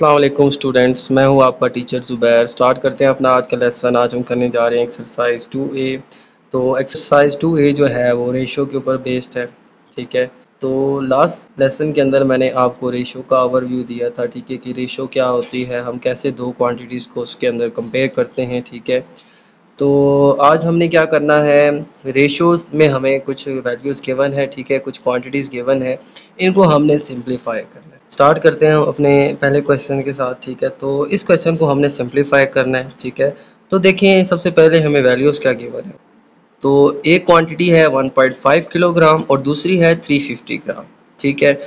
वालेकुम स्टूडेंट्स मैं हूँ आपका टीचर ज़ुबैर स्टार्ट करते हैं अपना आज का लेसन आज हम करने जा रहे हैं एक्सरसाइज टू ए तो एक्सरसाइज टू ए जो है, वो रेशो के ऊपर बेस्ड है, ठीक है? तो लास्ट लेसन के अंदर मैंने आपको रेशो का ओवरव्यू दिया था, ठीक है? कि रेशो क्या होती है, हम कैसे दो क्वान्टिटीज़ को उसके अंदर कंपेयर करते हैं, ठीक है? तो आज हमने क्या करना है? रेशोज़ में हमें कुछ वैल्यूज़ गिवन है, ठीक है? कुछ क्वांटिटीज़ गिवन है। इनको हमने सिंप्लीफाई करना है। स्टार्ट करते हैं अपने पहले क्वेश्चन के साथ, ठीक है? तो इस क्वेश्चन को हमने सिंप्लीफाई करना है, ठीक है? तो देखिए, सबसे पहले हमें वैल्यूज़ क्या गिवन है? तो एक क्वांटिटी है 1.5 किलोग्राम और दूसरी है 350 ग्राम ठीक है?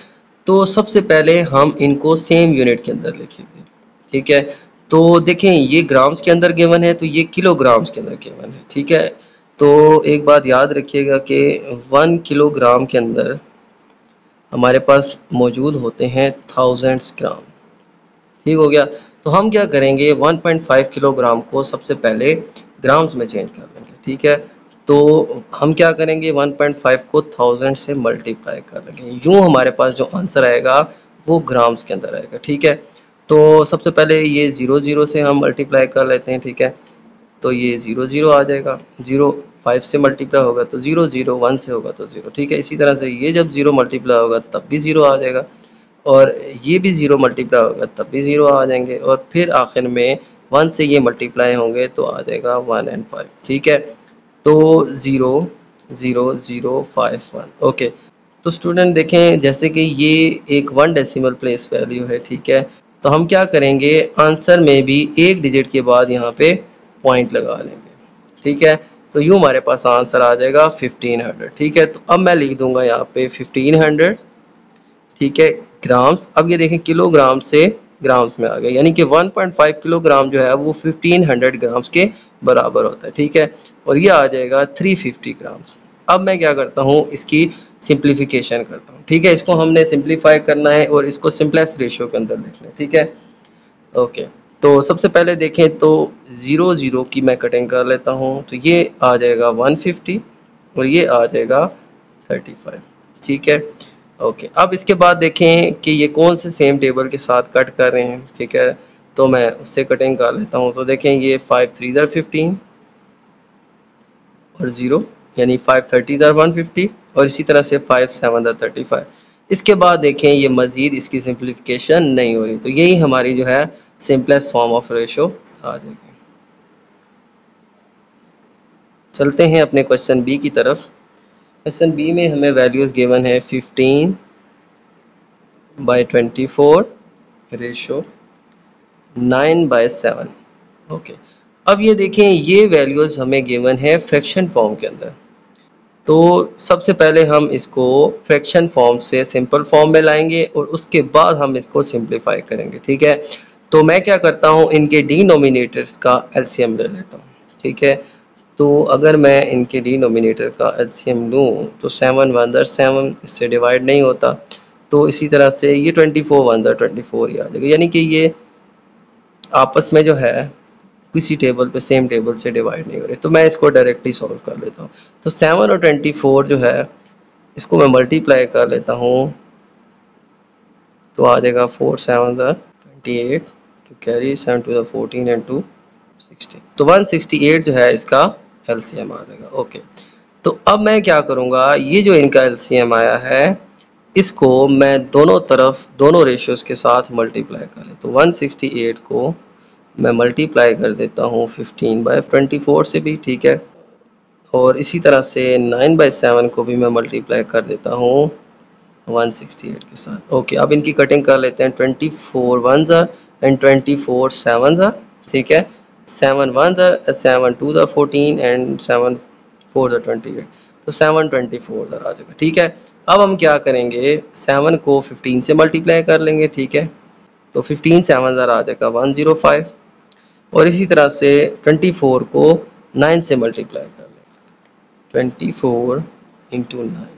तो सबसे पहले हम इनको सेम यूनिट के अंदर लिखेंगे, ठीक है? तो देखें, ये ग्राम्स के अंदर गेवन है तो ये किलोग्राम्स के अंदर गेवन है, ठीक है? तो एक बात याद रखिएगा कि वन किलोग्राम के अंदर हमारे पास मौजूद होते हैं थाउजेंड्स ग्राम ठीक हो गया? तो हम क्या करेंगे 1.5 किलोग्राम को सबसे पहले ग्राम्स में चेंज कर लेंगे, ठीक है? तो हम क्या करेंगे 1.5 को थाउज़ेंड से मल्टीप्लाई कर लेंगे। यूँ हमारे पास जो आंसर आएगा, वो ग्राम्स के अंदर आएगा, ठीक है? तो सबसे पहले ये ज़ीरो ज़ीरो से हम मल्टीप्लाई कर लेते हैं, ठीक है? तो ये ज़ीरो ज़ीरो आ जाएगा। ज़ीरो फाइव से मल्टीप्लाई होगा तो ज़ीरो ज़ीरो वन से होगा तो ज़ीरो, ठीक है? इसी तरह से ये जब ज़ीरो मल्टीप्लाई होगा तब भी ज़ीरो आ जाएगा और ये भी ज़ीरो मल्टीप्लाई होगा तब भी ज़ीरो आ जाएँगे और फिर आखिर में वन से ये मल्टीप्लाई होंगे तो आ जाएगा वन एंड फाइव, ठीक है? तो zero zero zero, five, one, okay. तो स्टूडेंट देखें, जैसे कि ये एक वन डेसिमल प्लेस वैल्यू है, ठीक है? तो हम क्या करेंगे? आंसर में भी एक डिजिट के बाद यहाँ पे पॉइंट लगा लेंगे। ठीक है? तो यूँ हमारे पास आंसर आ जाएगा 1500 ठीक है? तो अब मैं लिख दूँगा यहाँ पे 1500 ठीक है? ग्राम्स अब ये देखें किलोग्राम से ग्राम्स में आ गया। यानी कि 1.5 किलोग्राम जो है, वो 1500 ग्राम्स के बराबर होता है। ठीक है? और ये आ जाएगा 350 ग्राम्स अब मैं क्या करता हूँ, इसकी सिंप्लीफिकेशन करता हूँ। ठीक है, इसको हमने सिंप्लीफाई करना है और इसको सिंपलेस्ट रेशियो के अंदर लिखना है, ठीक है? ओके तो सबसे पहले देखें तो ज़ीरो ज़ीरो की मैं कटिंग कर लेता हूँ तो ये आ जाएगा 150 और ये आ जाएगा 35 ठीक है? ओके अब इसके बाद देखें कि ये कौन से सेम टेबल के साथ कट कर रहे हैं, ठीक है? तो मैं उससे कटिंग कर लेता हूँ तो देखें ये फाइव थ्री ज़र फिफ्टीन और ज़ीरो यानी फाइव थर्टी ज़र वन फिफ्टी और इसी तरह से फाइव सेवन थर्टी फाइव इसके बाद देखें, ये मज़ीद इसकी सिंप्लीफिकेशन नहीं हो रही। तो यही हमारी जो है सिंपलेस्ट फॉर्म ऑफ़ रेशो आ जाएगी चलते हैं अपने क्वेश्चन बी की तरफ़। क्वेश्चन बी में हमें वैल्यूज़ गिवन है fifteen by twenty four ratio nine by seven okay अब ये देखें, ये वैल्यूज़ हमें गिवन है फ्रैक्शन फॉर्म के अंदर। तो सबसे पहले हम इसको फ्रैक्शन फॉर्म से सिंपल फॉर्म में लाएँगे और उसके बाद हम इसको सिंप्लीफाई करेंगे, ठीक है? तो मैं क्या करता हूँ, इनके डिनोमिनेटर्स का एलसीएम ले लेता हूँ, ठीक है? तो अगर मैं इनके डिनोमिनेटर का एलसीएम लूँ तो सेवन वन सेवन, इससे डिवाइड नहीं होता। तो इसी तरह से ये twenty four one twenty four ही आ जाएगा। यानी कि ये आपस में जो है किसी टेबल पे सेम टेबल से डिवाइड नहीं हो रहे। तो मैं इसको डायरेक्टली सॉल्व कर लेता हूँ। तो सेवन और ट्वेंटी फोर जो है, इसको मैं मल्टीप्लाई कर लेता हूँ। तो आ जाएगा four seven twenty eight two carry seven two the fourteen and two sixteen तो वन सिक्सटी एट जो है, इसका एल सी एम आ जाएगा। ओके तो अब मैं क्या करूँगा? ये जो इनका एल सी एम आया है, इसको मैं दोनों तरफ़, दोनों रेशियोज़ के साथ मल्टीप्लाई कर लें तो 168 को मैं मल्टीप्लाई कर देता हूँ 15 बाय 24 से भी, ठीक है? और इसी तरह से 9 बाई सेवन को भी मैं मल्टीप्लाई कर देता हूँ 168 के साथ। ओके अब इनकी कटिंग कर लेते हैं। 24 फोर वन ज़ार एंड 24 फोर सेवन ज़र ठीक है? सेवन वन ज़र सेवन टू ज़र फोर्टीन एंड सेवन फोर ज़र ट्वेंटी एट तो सेवन ट्वेंटी फोर ज़र आ जाएगा, ठीक है? अब हम क्या करेंगे? सेवन को फिफ्टीन से मल्टीप्लाई कर लेंगे, ठीक है? तो फिफ्टीन सेवन ज़र आ जाएगा वन ज़ीरो फाइव और इसी तरह से 24 को 9 से मल्टीप्लाई कर लें। 24 four into nine.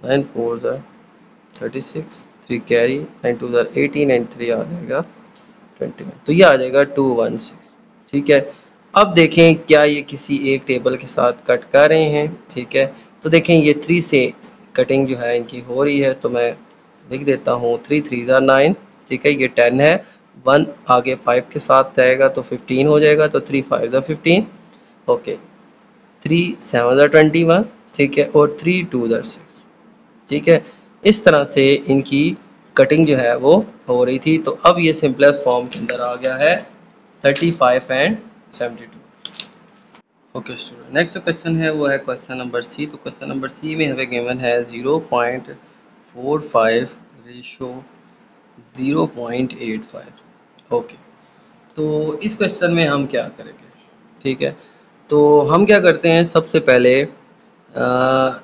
Nine four ज़र thirty six three carry nine two ज़र एटीन एंड थ्री आ जाएगा ट्वेंटी तो ये आ जाएगा टू वन सिक्स। ठीक है? अब देखें क्या ये किसी एक टेबल के साथ कट कर रहे हैं। ठीक है? तो देखें ये थ्री से कटिंग जो है इनकी हो रही है। तो मैं लिख देता हूँ थ्री थ्री ज़ार नाइन। ठीक है? ये टेन है। वन आगे फाइव के साथ जाएगा तो फिफ्टीन हो जाएगा तो थ्री फाइव ज़ा फिफ्टीन ओके थ्री सेवन ज़ा ट्वेंटी वन ठीक है. और थ्री टू ज़ा सिक्स ठीक है. इस तरह से इनकी कटिंग जो है वो हो रही थी. तो अब ये सिंपलेस्ट फॉर्म के अंदर आ गया है thirty five and seventy two okay student next जो क्वेश्चन है वो है क्वेश्चन नंबर सी तो क्वेश्चन नंबर सी में हमें गिवन है zero point four five ratio zero point eight five okay तो इस क्वेश्चन में हम क्या करेंगे? ठीक है? तो हम क्या करते हैं? सबसे पहले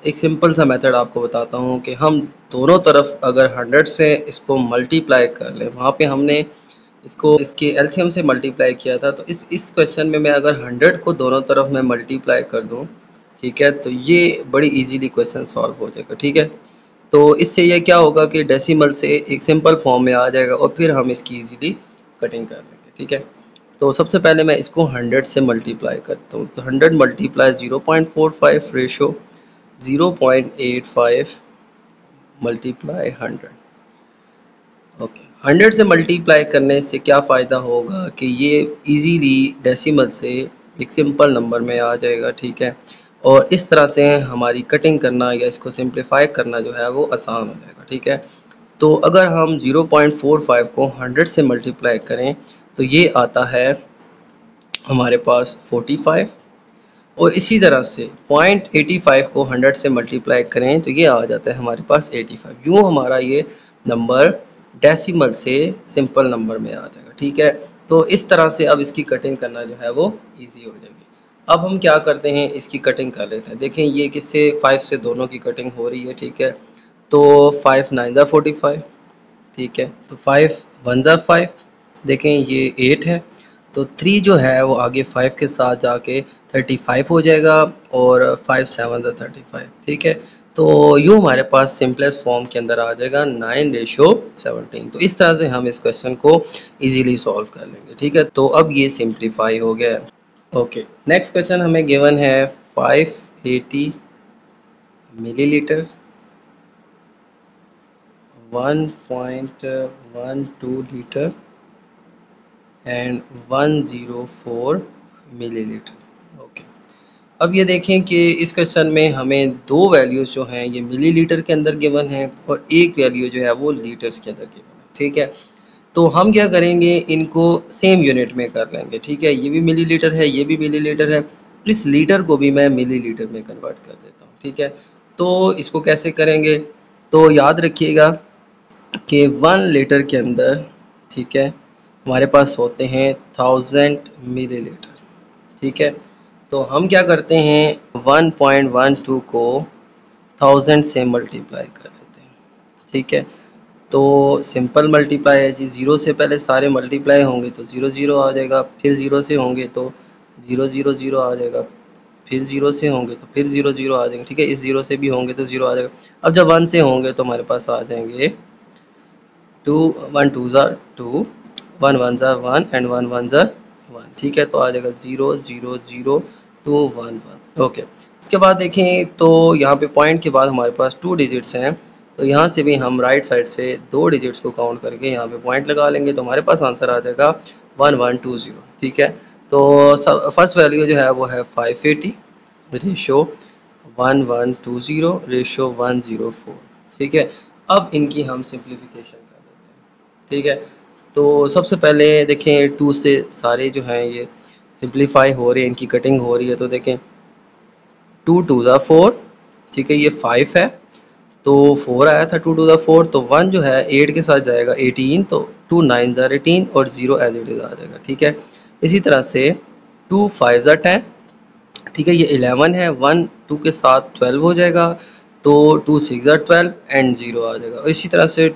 एक सिंपल सा मेथड आपको बताता हूँ कि हम दोनों तरफ़ अगर 100 से इसको मल्टीप्लाई कर लें, वहाँ पे हमने इसको, इसके एलसीएम से मल्टीप्लाई किया था तो इस इस क्वेश्चन में मैं अगर 100 को दोनों तरफ़ मैं मल्टीप्लाई कर दूँ, ठीक है? तो ये बड़ी इजीली क्वेश्चन सॉल्व हो जाएगा, ठीक है? तो इससे यह क्या होगा कि डेसिमल से एक सिंपल फॉर्म में आ जाएगा और फिर हम इसकी ईजीली कटिंग कर लेंगे ठीक है? तो सबसे पहले मैं इसको 100 से मल्टीप्लाई करता हूँ। तो 100 मल्टीप्लाई 0.45 रेशो 0.85 मल्टीप्लाई 100 ओके 100 से मल्टीप्लाई करने से क्या फ़ायदा होगा कि ये इजीली डेसिमल से एक सिंपल नंबर में आ जाएगा, ठीक है? और इस तरह से हमारी कटिंग करना या इसको सिंप्लीफाई करना जो है वो आसान हो जाएगा, ठीक है? तो अगर हम 0.45 को 100 से मल्टीप्लाई करें तो ये आता है हमारे पास 45 और इसी तरह से पॉइंट एटी फाइव को 100 से मल्टीप्लाई करें तो ये आ जाता है हमारे पास 85 यूँ हमारा ये नंबर डेसिमल से सिंपल नंबर में आ जाएगा, ठीक है? तो इस तरह से अब इसकी कटिंग करना जो है वो ईजी हो जाएगी। अब हम क्या करते हैं, इसकी कटिंग कर लेते हैं। देखें, ये किससे फाइव से दोनों की कटिंग हो रही है, ठीक है? तो फाइव नाइन ज़ा फोर्टी फाइव ठीक है? तो फाइव वन ज़ा फाइव देखें, ये एट है। तो थ्री जो है, वो आगे फाइव के साथ जाके थर्टी फाइव हो जाएगा और फाइव सेवन ज़ा थर्टी फाइव ठीक है? तो यूँ हमारे पास सिंपलेस्ट फॉर्म के अंदर आ जाएगा नाइन रेशो सेवनटीन तो इस तरह से हम इस क्वेश्चन को इजीली सॉल्व कर लेंगे, ठीक है? तो अब ये सिंप्लीफाई हो गया। ओके नेक्स्ट क्वेश्चन हमें गिवन है five eighty millilitre one point one two litre and one zero four millilitre okay अब ये देखें कि इस क्वेश्चन में हमें दो वैल्यूज़ जो हैं, ये मिलीलीटर के अंदर गिवन है और एक वैल्यू जो है वो लीटर्स के अंदर गिवन है। ठीक है? तो हम क्या करेंगे, इनको सेम यूनिट में कर लेंगे, ठीक है? ये भी मिलीलीटर है, ये भी मिलीलीटर है। इस लीटर को भी मैं मिलीलीटर में कन्वर्ट कर देता हूँ, ठीक है? तो इसको कैसे करेंगे? तो याद रखिएगा कि वन लीटर के अंदर, ठीक है, हमारे पास होते हैं थाउज़ेंड मिलीलीटर ठीक है? तो हम क्या करते हैं 1.12 को थाउज़ेंड से मल्टीप्लाई कर देते हैं, ठीक है? तो सिंपल मल्टीप्लाई है जी। ज़ीरो से पहले सारे मल्टीप्लाई होंगे तो ज़ीरो ज़ीरो आ जाएगा। फिर ज़ीरो से होंगे तो ज़ीरो ज़ीरो ज़ीरो आ जाएगा। फिर ज़ीरो से होंगे तो फिर ज़ीरो ज़ीरो आ जाएँगे। ठीक है? इस ज़ीरो से भी होंगे तो ज़ीरो आ जाएगा। अब जब वन से होंगे तो हमारे पास आ जाएँगे टू वन टू ज़ा टू वन वन ज़ा वन एंड वन वन ज़ा वन ठीक है? तो आ जाएगा zero zero zero two one one okay इसके बाद देखें तो यहाँ पे पॉइंट के बाद हमारे पास टू डिजिट्स हैं। तो यहाँ से भी हम राइट साइड से दो डिजिट्स को काउंट करके यहाँ पे पॉइंट लगा लेंगे तो हमारे पास आंसर आ जाएगा वन वन टू ज़ीरो ठीक है? तो फ़र्स्ट वैल्यू जो है वो है five eighty ratio one one two zero ratio one zero four ठीक है? अब इनकी हम सिंप्लीफिकेशन कर देते हैं, ठीक है? तो सबसे पहले देखें टू से सारे जो हैं ये सिंप्लीफाई हो रही है, इनकी कटिंग हो रही है तो देखें टू टू ज़ा फोर ठीक है? ये फाइव है तो फोर आया था टू टू ज़ा फोर तो वन जो है एट के साथ जाएगा एटीन तो टू नाइन ज़ार एटीन और ज़ीरो एज इट इज़ आ जाएगा, ठीक है? इसी तरह से टू फाइव ज़ा टेन ठीक है? ये इलेवन है वन टू के साथ ट्वेल्व हो जाएगा तो टू सिक्स ज़ार ट्वेल्व एंड ज़ीरो आ जाएगा। इसी तरह से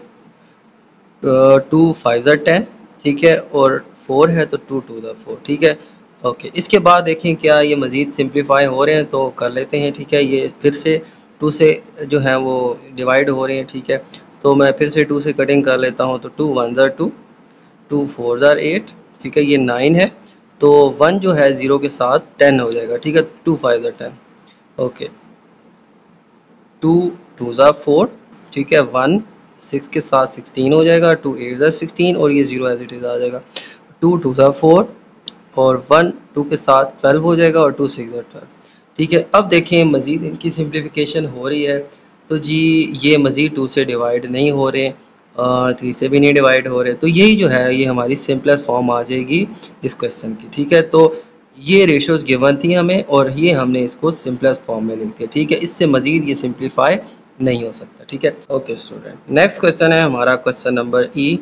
टू फाइव ज़ा टेन ठीक है? और फोर है तो टू टू ज़ा फोर ठीक है? ओके इसके बाद देखें क्या ये मज़ीद सिंप्लीफाई हो रहे हैं तो कर लेते हैं, ठीक है? ये फिर से टू से जो है वो डिवाइड हो रही हैं, ठीक है? तो मैं फिर से टू से कटिंग कर लेता हूँ तो टू वन ज़ार टू टू फोर ज़ार एट, ठीक है? ये नाइन है तो वन जो है ज़ीरो के साथ टेन हो जाएगा, ठीक है? टू फाइव ज़ार टेन, ओके। टू टू ज़ार फोर, ठीक है? वन सिक्स के साथ सिक्सटीन हो जाएगा, टू एट ज़ार सिक्सटीन, और ये ज़ीरो एज इट इज़ आ जाएगा। टू टू ज़ार फोर, और वन टू के साथ ट्वेल्व हो जाएगा, और टू सिक्स ज़ार ट्वेल्व। ठीक है, अब देखें, मज़ीद इनकी सिंप्लीफिकेशन हो रही है। तो जी, ये मज़ीद टू से डिवाइड नहीं हो रहे थ्री से भी नहीं डिवाइड हो रहे। तो यही जो है, ये हमारी सिंपलेस्ट फॉर्म आ जाएगी इस क्वेश्चन की, ठीक है? तो ये रेशोज गिवन थी हमें और ये हमने इसको सिंपलेस्ट फॉर्म में लिख दिया, ठीक है? इससे मज़ीद ये सिंप्लीफाई नहीं हो सकता, ठीक है? ओके स्टूडेंट नेक्स्ट क्वेश्चन है हमारा क्वेश्चन नंबर ई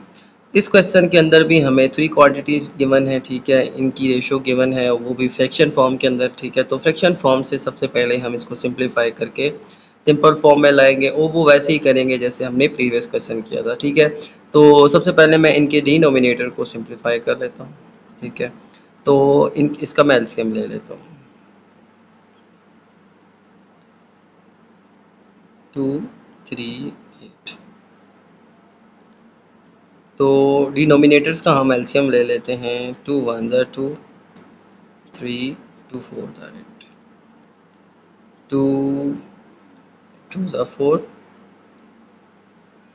इस क्वेश्चन के अंदर भी हमें थ्री क्वांटिटीज़ गिवन है, ठीक है? इनकी रेशो गिवन है वो भी फ्रैक्शन फॉर्म के अंदर, ठीक है? तो फ्रैक्शन फॉर्म से सबसे पहले हम इसको सिंप्लीफाई करके सिंपल फॉर्म में लाएँगे और वो वैसे ही करेंगे जैसे हमने प्रीवियस क्वेश्चन किया था, ठीक है? तो सबसे पहले मैं इनके डिनोमिनेटर को सिंप्लीफाई कर लेता हूँ, ठीक है? तो इन, इसका मैं एल्सियम ले लेता हूँ। टू थ्री एट तो डिनोमिनेटर्स का हम एल्सियम ले लेते हैं। टू वन ज़ा टू थ्री टू फोर ज़ा एट टू टू ज़ा फोर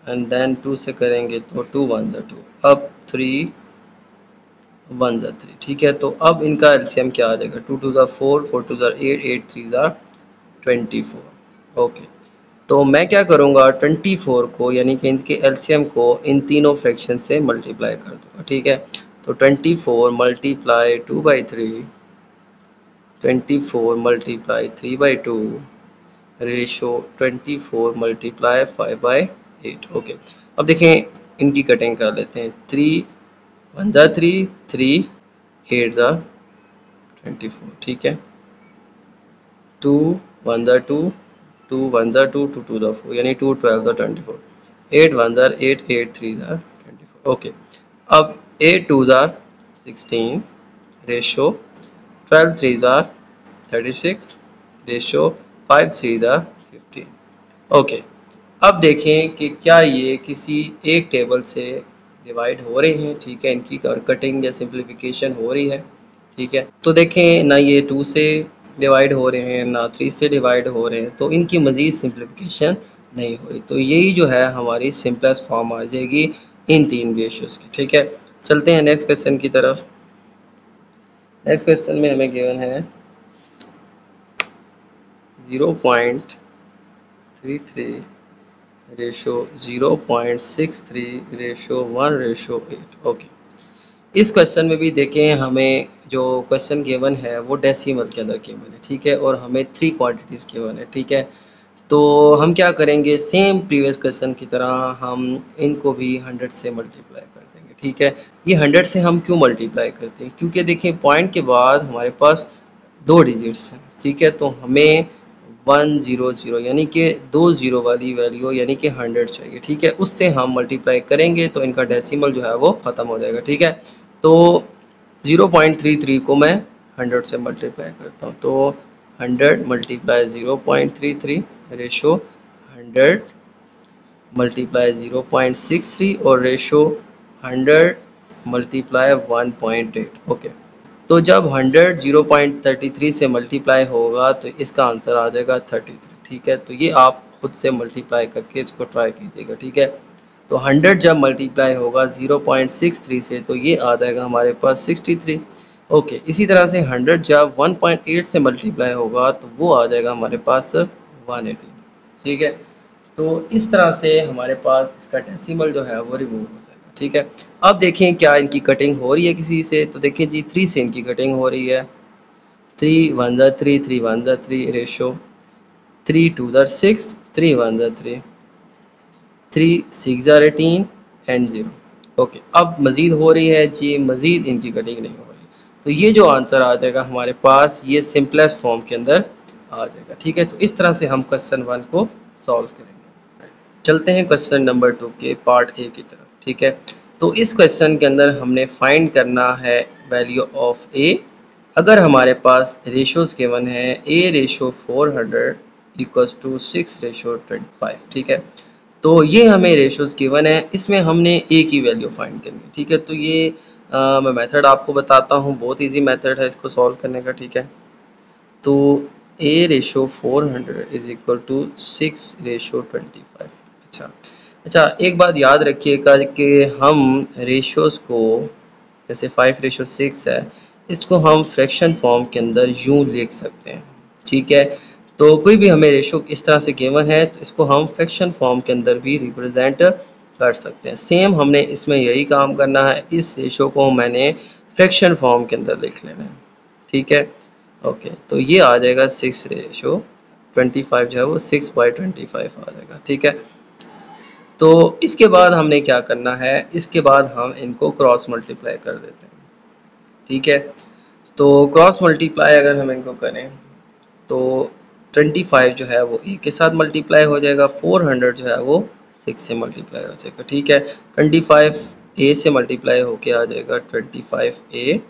एंड देन टू से करेंगे तो टू वन ज़ा टू अब थ्री वन ज़ा थ्री ठीक है? तो अब इनका एल्सियम क्या आ जाएगा? टू टू ज़ा फोर फोर टू ज़ा एट एट थ्री ज़ा ट्वेंटी फोर ओके तो मैं क्या करूँगा ट्वेंटी फोर को, यानी कि इनके एल्सियम को इन तीनों फ्रैक्शन से मल्टीप्लाई कर दूँगा, ठीक है? तो twenty four multiply two by three twenty four multiply three by two ratio twenty four multiply five by eight okay अब देखें, इनकी कटिंग कर लेते हैं थ्री वन ज़ा थ्री थ्री एट ज़ा ट्वेंटी फोर ठीक है? टू वन ज़ा टू टू वन ज़ा टू टू टू ज़ा फोर यानी टू ट्वेल्व ज़ा ट्वेंटी फोर एट वन ज़ा एट एट थ्री ज़ा ट्वेंटी फोर ओके अब एट टू ज़ा सिक्सटीन रेशो ट्वेल्व थ्री ज़ा thirty six ratio five three ज़ा फिफ्टीन ओके अब देखें कि क्या ये किसी एक टेबल से डिवाइड हो रहे हैं, ठीक है? इनकी कटिंग या सिंप्लीफिकेशन हो रही है, ठीक है? तो देखें ना ये टू से डिवाइड हो रहे हैं, ना थ्री से डिवाइड हो रहे हैं तो इनकी मज़ीद सिंप्लीफिकेशन नहीं हो रही तो यही जो है हमारी सिंपलेस्ट फॉर्म आ जाएगी इन तीन रेशियोज़ की, ठीक है? चलते हैं नेक्स्ट क्वेश्चन की तरफ़। नेक्स्ट क्वेश्चन में हमें गिवन है zero point three three ratio zero point six three ratio one ratio eight okay इस क्वेश्चन में भी देखें, हमें जो क्वेश्चन गिवन है, वो डेसिमल के अंदर गिवन है, ठीक है? और हमें थ्री क्वांटिटीज़ गिवन है, ठीक है? तो हम क्या करेंगे? सेम प्रीवियस क्वेश्चन की तरह हम इनको भी हंड्रेड से मल्टीप्लाई कर देंगे, ठीक है? ये हंड्रेड से हम क्यों मल्टीप्लाई करते हैं? क्योंकि देखें पॉइंट के बाद हमारे पास दो डिजिट्स हैं, ठीक है? तो हमें वन ज़ीरो ज़ीरो यानी कि दो ज़ीरो वाली वैल्यू यानी कि हंड्रेड चाहिए, ठीक है? उससे हम मल्टीप्लाई करेंगे तो इनका डेसिमल जो है, वो ख़त्म हो जाएगा, ठीक है? तो ज़ीरो पॉइंट थ्री थ्री को मैं हंड्रेड से मल्टीप्लाई करता हूँ तो hundred multiply zero point three three ratio hundred multiply zero point six three और ratio hundred multiply one point eight okay तो जब 100 0.33 से मल्टीप्लाई होगा तो इसका आंसर आ जाएगा 33 ठीक है? तो ये आप खुद से मल्टीप्लाई करके इसको ट्राई कीजिएगा, ठीक है? तो 100 जब मल्टीप्लाई होगा 0.63 से तो ये आ जाएगा हमारे पास 63 ओके इसी तरह से 100 जब 1.8 से मल्टीप्लाई होगा तो वो आ जाएगा हमारे पास 180 ठीक है? तो इस तरह से हमारे पास इसका डेसिमल जो है, वो रिमूव हो जाएगा। ठीक है? अब देखें क्या इनकी कटिंग हो रही है किसी से। तो देखें जी थ्री से इनकी कटिंग हो रही है। थ्री वन ज़ा थ्री थ्री वन ज़ा थ्री रेशो थ्री टू ज़ा सिक्स थ्री वन ज़ा थ्री थ्री सिक्स ज़ा एटीन एंड ज़ीरो ओके अब मज़ीद हो रही है जी, मज़ीद इनकी कटिंग नहीं हो रही। तो ये जो आंसर आ जाएगा हमारे पास, ये सिंपलेस्ट फॉर्म के अंदर आ जाएगा, ठीक है? तो इस तरह से हम क्वेश्चन वन को सॉल्व करेंगे। चलते हैं क्वेश्चन नंबर टू के पार्ट ए की तरफ़, ठीक है? तो इस क्वेश्चन के अंदर हमने फाइंड करना है वैल्यू ऑफ़ ए अगर हमारे पास रेशोज गिवन है A ratio 400 hundred equals to six ratio twenty five ठीक है? तो ये हमें रेशोज गिवन है। इसमें हमने ए की वैल्यू फाइंड करनी है ठीक है? तो ये आ, मैं मेथड आपको बताता हूँ। बहुत इजी मेथड है इसको सॉल्व करने का ठीक है? तो A ratio four hundred is equal to six ratio twenty five अच्छा अच्छा एक बात याद रखिएगा कि हम रेशोज़ को जैसे फाइव रेशो सिक्स है इसको हम फ्रैक्शन फॉर्म के अंदर यूँ लिख सकते हैं ठीक है? तो कोई भी हमें रेशो इस तरह से गेवन है तो इसको हम फ्रैक्शन फॉर्म के अंदर भी रिप्रेजेंट कर सकते हैं। सेम हमने इसमें यही काम करना है, इस रेशो को मैंने फ्रैक्शन फॉर्म के अंदर लिख लेना है। ठीक है? ओके तो ये आ जाएगा सिक्स रेशो ट्वेंटी फाइव जो है वो सिक्स बाई ट्वेंटी फाइव आ जाएगा। ठीक है? तो इसके बाद हमने क्या करना है, इसके बाद हम इनको क्रॉस मल्टीप्लाई कर देते हैं। ठीक है? तो क्रॉस मल्टीप्लाई अगर हम इनको करें तो 25 जो है वो ए के साथ मल्टीप्लाई हो जाएगा 400 जो है वो सिक्स से मल्टीप्लाई हो जाएगा, ठीक है? 25 ए से मल्टीप्लाई होके आ जाएगा 25 ए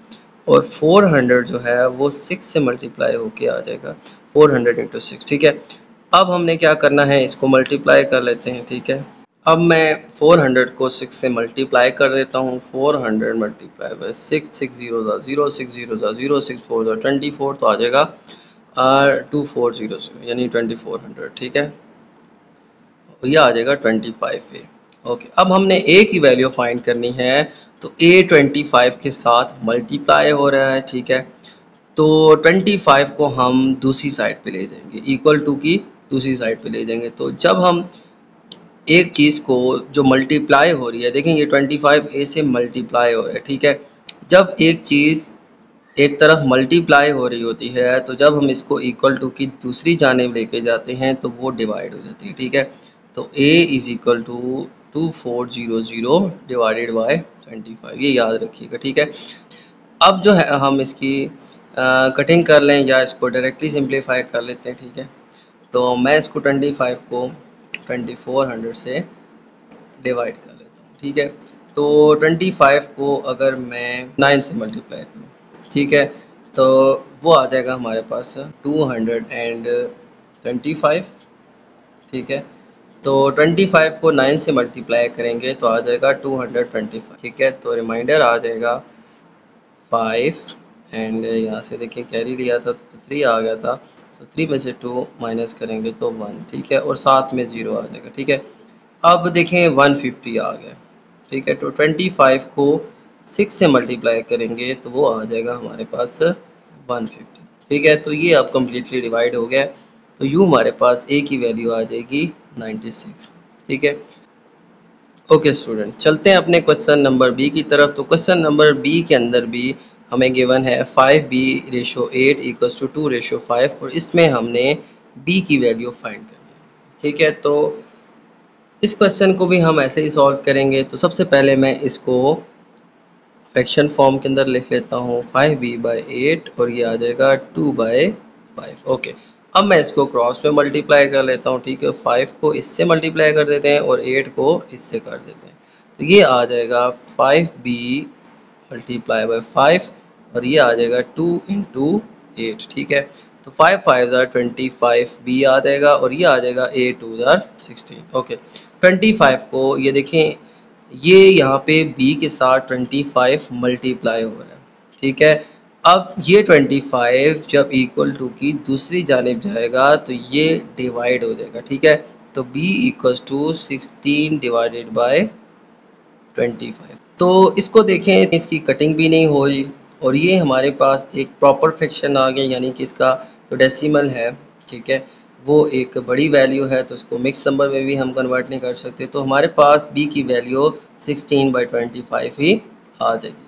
और 400 जो है वो सिक्स से मल्टीप्लाई होके आ जाएगा 400 हंड्रेड इंटू सिक्स ठीक है? अब हमने क्या करना है, इसको मल्टीप्लाई कर लेते हैं, ठीक है? अब मैं 400 को 6 से मल्टीप्लाई कर देता हूँ 400 hundred multiply by six six zero zero six zero zero six four ज़ा ट्वेंटी फोर तो आ जाएगा टू फोर ज़ीरो ज़ीरो, यानी ट्वेंटी फोर हंड्रेड, ठीक है? यह आ जाएगा ट्वेंटी फाइव ए। ओके, अब हमने ए की वैल्यू फाइंड करनी है तो ए ट्वेंटी फाइव के साथ मल्टीप्लाई हो रहा है, ठीक है? तो ट्वेंटी फाइव को हम दूसरी साइड पे ले जाएँगे इक्वल टू की दूसरी साइड पे ले जाएँगे। तो जब हम एक चीज़ को जो मल्टीप्लाई हो रही है, देखेंगे ट्वेंटी फाइव ए से मल्टीप्लाई हो रहा है, ठीक है? जब एक चीज़ एक तरफ़ मल्टीप्लाई हो रही होती है तो जब हम इसको इक्वल टू की दूसरी जानब लेके जाते हैं तो वो डिवाइड हो जाती है, ठीक है? तो A is equal to two four zero zero divided by twenty five ये याद रखिएगा, ठीक है? अब जो है, हम इसकी कटिंग कर लें या इसको डायरेक्टली सिंप्लीफाई कर लेते हैं, ठीक है? तो मैं इसको ट्वेंटी फाइव को ट्वेंटी फोर हंड्रेड से डिवाइड कर लेता हूँ, ठीक है? तो ट्वेंटी फाइव को अगर मैं नाइन से मल्टीप्लाई करूँ ठीक है? तो वो आ जाएगा हमारे पास two hundred and twenty five ठीक है? तो 25 को 9 से मल्टीप्लाई करेंगे तो आ जाएगा 225 ठीक है? तो रिमाइंडर आ जाएगा 5 एंड यहाँ से देखिए कैरी लिया था तो थ्री आ गया था। तो थ्री में से टू माइनस करेंगे तो वन ठीक है? और साथ में ज़ीरो आ जाएगा, ठीक है? अब देखें वन फिफ्टी आ गया, ठीक है? तो ट्वेंटी फाइव को सिक्स से मल्टीप्लाई करेंगे तो वो आ जाएगा हमारे पास वन फिफ्टी ठीक है तो ये अब कम्प्लीटली डिवाइड हो गया। तो यू हमारे पास ए की वैल्यू आ जाएगी नाइन्टी सिक्स ठीक है? ओके स्टूडेंट चलते हैं अपने क्वेश्चन नंबर बी की तरफ़। तो क्वेश्चन नंबर बी के अंदर भी हमें गिवन है five B ratio eight equals to two ratio five और इसमें हमने बी की वैल्यू फाइंड करनी है। ठीक है तो इस क्वेश्चन को भी हम ऐसे ही सॉल्व करेंगे। तो सबसे पहले मैं इसको फ्रैक्शन फॉर्म के अंदर लिख लेता हूँ फाइव बी बाई एट और ये आ जाएगा टू बाई फाइव। ओके, अब मैं इसको क्रॉस में मल्टीप्लाई कर लेता हूँ, ठीक है? फाइव को इससे मल्टीप्लाई कर देते हैं और एट को इससे कर देते हैं। तो ये आ जाएगा five B multiply by five और ये आ जाएगा टू इंटू एट, ठीक है? तो फाइव फाइव ज़ार ट्वेंटी फाइव बी आ जाएगा और ये आ जाएगा ए टू ज़ार सिक्सटीन। ओके, ट्वेंटी फाइव को ये देखें ये यहाँ पे बी के साथ ट्वेंटी फाइव मल्टीप्लाई हो रहा है, ठीक है? अब ये ट्वेंटी फाइव जब इक्वल टू की दूसरी जानब जाएगा तो ये डिवाइड हो जाएगा, ठीक है? तो b equals to sixteen divided by twenty five तो इसको देखें, इसकी कटिंग भी नहीं हो रही, और ये हमारे पास एक प्रॉपर फ्रैक्शन आ गया, यानी कि इसका जो डेसिमल है, ठीक है? वो एक बड़ी वैल्यू है तो उसको मिक्स नंबर में भी हम कन्वर्ट नहीं कर सकते। तो हमारे पास बी की वैल्यू 16 बाई ट्वेंटी ही आ जाएगी।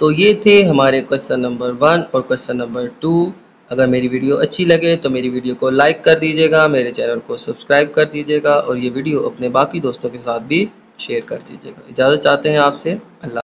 तो ये थे हमारे क्वेश्चन नंबर वन और क्वेश्चन नंबर टू अगर मेरी वीडियो अच्छी लगे तो मेरी वीडियो को लाइक कर दीजिएगा, मेरे चैनल को सब्सक्राइब कर दीजिएगा और ये वीडियो अपने बाकी दोस्तों के साथ भी शेयर कर दीजिएगा। इजाज़त चाहते हैं आपसे। अल्लाह